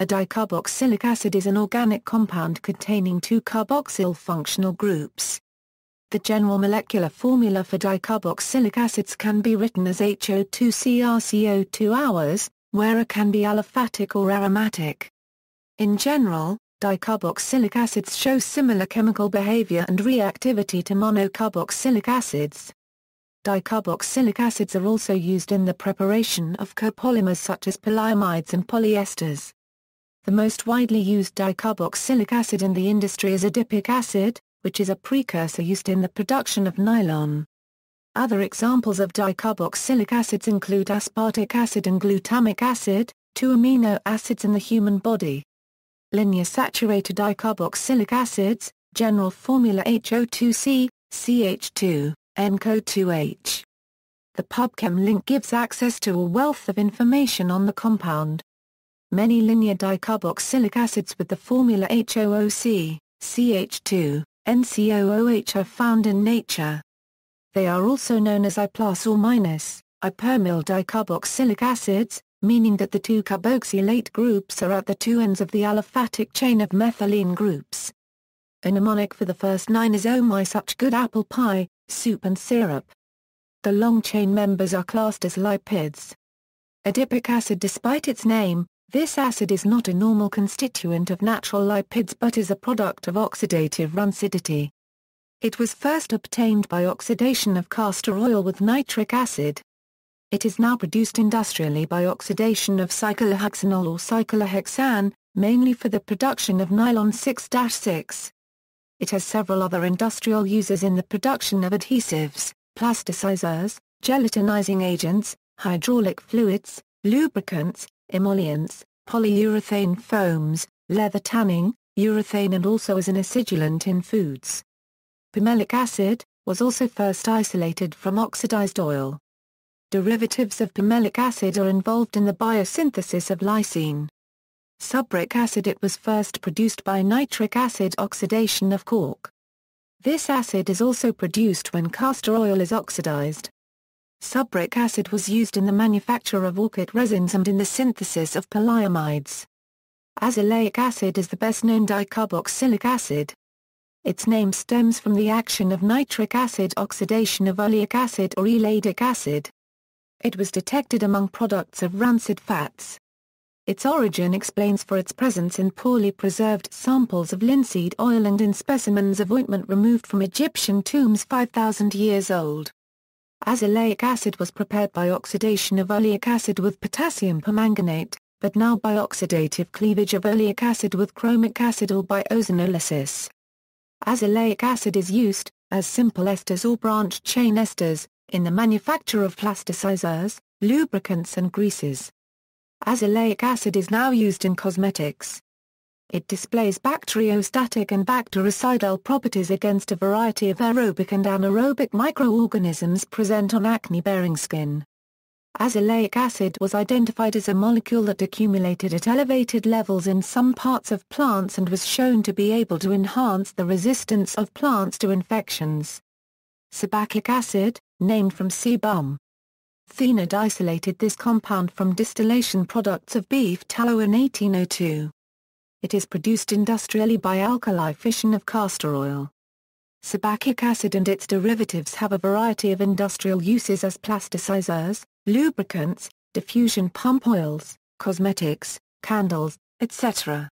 a dicarboxylic acid is an organic compound containing two carboxyl functional groups. The general molecular formula for dicarboxylic acids can be written as HO2CrCO2 hours, where A can be aliphatic or aromatic. In general, dicarboxylic acids show similar chemical behavior and reactivity to monocarboxylic acids. Dicarboxylic acids are also used in the preparation of copolymers such as polyamides and polyesters. The most widely used dicarboxylic acid in the industry is adipic acid, which is a precursor used in the production of nylon. Other examples of dicarboxylic acids include aspartic acid and glutamic acid, two amino acids in the human body. Linear saturated dicarboxylic acids, general formula HO2C, CH2, NCO2H. The PubChem link gives access to a wealth of information on the compound, Many linear dicarboxylic acids with the formula HOOC, CH2, NCOOH are found in nature. They are also known as I plus or minus, ipermyl dicarboxylic acids, meaning that the two carboxylate groups are at the two ends of the aliphatic chain of methylene groups. A mnemonic for the first nine is Oh my such good apple pie, soup and syrup. The long chain members are classed as lipids. Adipic acid despite its name, this acid is not a normal constituent of natural lipids but is a product of oxidative rancidity. It was first obtained by oxidation of castor oil with nitric acid. It is now produced industrially by oxidation of cyclohexanol or cyclohexane, mainly for the production of nylon 6-6. It has several other industrial uses in the production of adhesives, plasticizers, gelatinizing agents, hydraulic fluids, lubricants, emollients, polyurethane foams, leather tanning, urethane and also as an acidulant in foods. Pimelic acid, was also first isolated from oxidized oil. Derivatives of pimelic acid are involved in the biosynthesis of lysine. Suberic acid It was first produced by nitric acid oxidation of cork. This acid is also produced when castor oil is oxidized. Suberic acid was used in the manufacture of alkyd resins and in the synthesis of polyamides. Azelaic acid is the best-known dicarboxylic acid. Its name stems from the action of nitric acid oxidation of oleic acid or elaidic acid. It was detected among products of rancid fats. Its origin explains for its presence in poorly preserved samples of linseed oil and in specimens of ointment removed from Egyptian tombs 5,000 years old. Azelaic acid was prepared by oxidation of oleic acid with potassium permanganate, but now by oxidative cleavage of oleic acid with chromic acid or by ozonolysis. Azelaic acid is used, as simple esters or branched-chain esters, in the manufacture of plasticizers, lubricants and greases. Azelaic acid is now used in cosmetics. It displays bacteriostatic and bactericidal properties against a variety of aerobic and anaerobic microorganisms present on acne-bearing skin. Azelaic acid was identified as a molecule that accumulated at elevated levels in some parts of plants and was shown to be able to enhance the resistance of plants to infections. Sebacic acid, named from sebum. Thenard isolated this compound from distillation products of beef tallow in 1802. It is produced industrially by alkali fission of castor oil. Sebacic acid and its derivatives have a variety of industrial uses as plasticizers, lubricants, diffusion pump oils, cosmetics, candles, etc.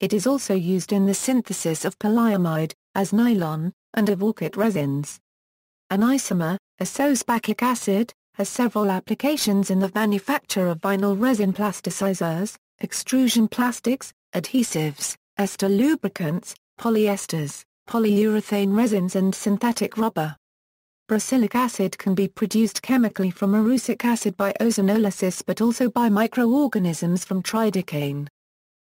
It is also used in the synthesis of polyamide, as nylon, and of alkyd resins. An isomer, isosebacic acid, has several applications in the manufacture of vinyl resin plasticizers, extrusion plastics, adhesives, ester lubricants, polyesters, polyurethane resins and synthetic rubber. Brassylic acid can be produced chemically from erucic acid by ozonolysis but also by microorganisms from tridecane.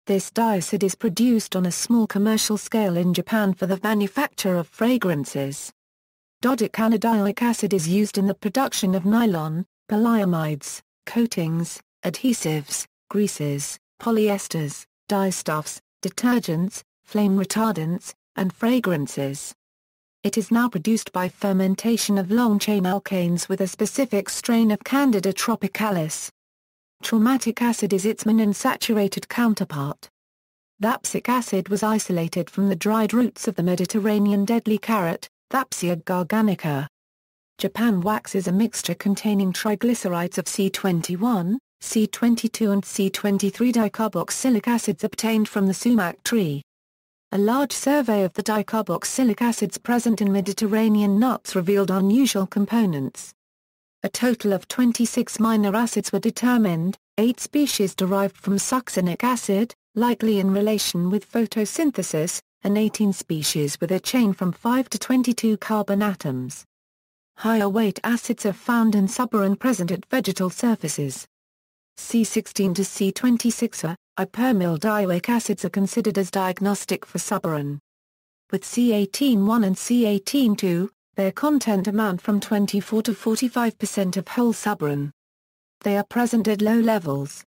This diacid is produced on a small commercial scale in Japan for the manufacture of fragrances. Dodecanedioic acid is used in the production of nylon, polyamides, coatings, adhesives, greases, polyesters, dyestuffs, detergents, flame retardants, and fragrances. It is now produced by fermentation of long-chain alkanes with a specific strain of Candida tropicalis. Traumatic acid is its monounsaturated counterpart. Thapsic acid was isolated from the dried roots of the Mediterranean deadly carrot, Thapsia garganica. Japan wax is a mixture containing triglycerides of C21, C22 and C23 dicarboxylic acids obtained from the sumac tree. A large survey of the dicarboxylic acids present in Mediterranean nuts revealed unusual components. A total of 26 minor acids were determined, 8 species derived from succinic acid, likely in relation with photosynthesis, and 18 species with a chain from 5 to 22 carbon atoms. Higher weight acids are found in suberin present at vegetal surfaces. C16 to C26 are, ipermylidioic acids are considered as diagnostic for suberin. With C18-1 and C18-2, their content amount from 24 to 45% of whole suberin. They are present at low levels,